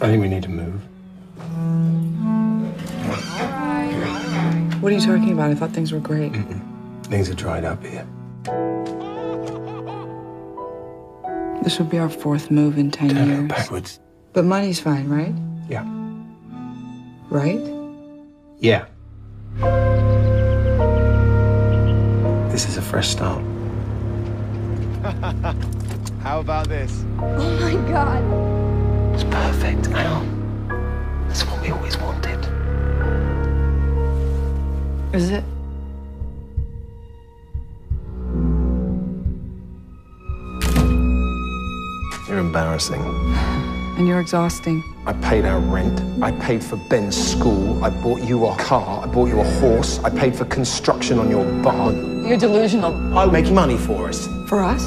I think we need to move. What are you talking about? I thought things were great. Things are dried up here. This will be our fourth move in 10 Turn it years. backwards. But money's fine, right? Yeah. Right? Yeah. This is a fresh start. How about this? Oh my god. It's perfect, Al. That's what we always wanted. Is it? You're embarrassing. And you're exhausting. I paid our rent. I paid for Ben's school. I bought you a car. I bought you a horse. I paid for construction on your barn. You're delusional. I'll make money for us. For us?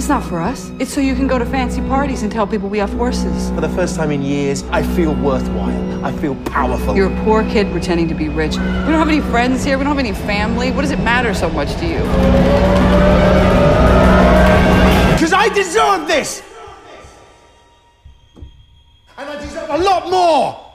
It's not for us. It's so you can go to fancy parties and tell people we have horses. For the first time in years, I feel worthwhile. I feel powerful. You're a poor kid pretending to be rich. We don't have any friends here. We don't have any family. What does it matter so much to you? Because I deserve this! And I deserve a lot more!